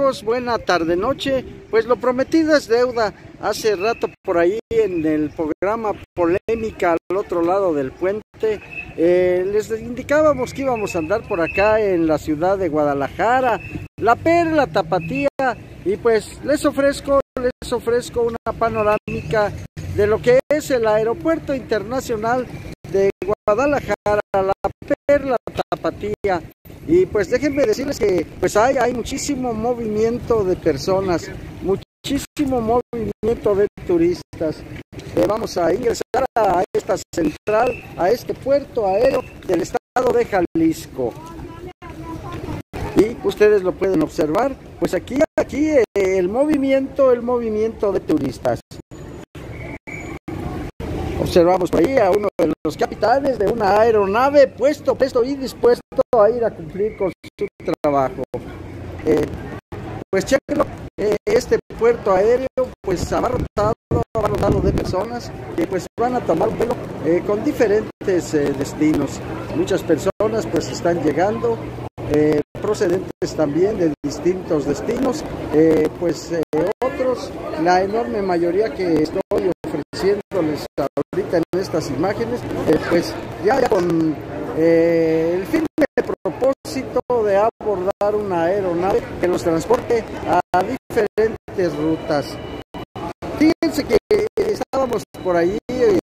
amigos, buena tarde noche. Pues lo prometido es deuda. Hace rato por ahí en el programa Polémica al otro lado del puente, eh, les indicábamos que íbamos a andar por acá en la ciudad de Guadalajara, La Perla, Tapatía, y pues les ofrezco, les ofrezco una panorámica de lo que es el aeropuerto internacional de Guadalajara, La Perla, Tapatía. Y pues déjenme decirles que pues hay, hay muchísimo movimiento de personas, muchísimo movimiento de turistas. Eh, vamos a ingresar a esta central, a este puerto aéreo del estado de Jalisco. Y ustedes lo pueden observar, pues aquí, aquí eh, el movimiento, el movimiento de turistas. Observamos por ahí a uno de los capitanes de una aeronave puesto, puesto y dispuesto a ir a cumplir con su trabajo. Eh, pues chequenlo, eh, este puerto aéreo pues abarrotado, abarrotado de personas que pues van a tomar vuelo eh, con diferentes destinos. Muchas personas pues están llegando, procedentes también de distintos destinos, pues otros, la enorme mayoría que estoy ofreciéndoles en estas imágenes, pues ya con eh, el fin de propósito de abordar una aeronave que los transporte a diferentes rutas. Fíjense que estábamos por ahí eh,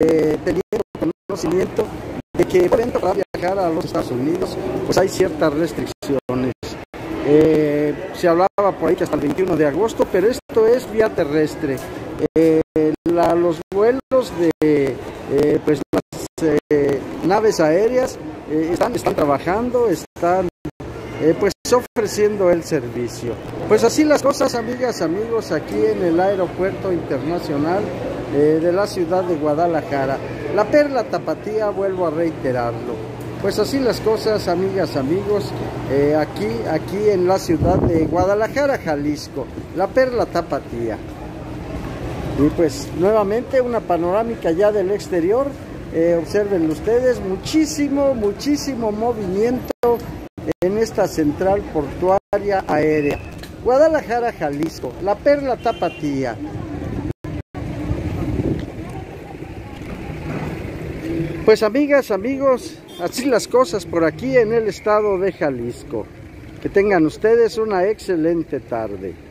eh, teniendo conocimiento de que para viajar a los Estados Unidos pues hay ciertas restricciones. se hablaba por ahí hasta el 21 de agosto, pero esto es vía terrestre. los vuelos de eh, naves aéreas eh, están, están trabajando, están eh, pues ofreciendo el servicio. Pues así las cosas, amigas, amigos, aquí en el aeropuerto internacional de la ciudad de Guadalajara. La perla tapatía, vuelvo a reiterarlo. Pues así las cosas, amigas, amigos, aquí, aquí en la ciudad de Guadalajara, Jalisco. La perla tapatía. Y pues nuevamente una panorámica ya del exterior eh, observen ustedes, muchísimo, muchísimo movimiento en esta central portuaria aérea. Guadalajara, Jalisco, la perla tapatía. Pues amigas, amigos, así las cosas por aquí en el estado de Jalisco. Que tengan ustedes una excelente tarde.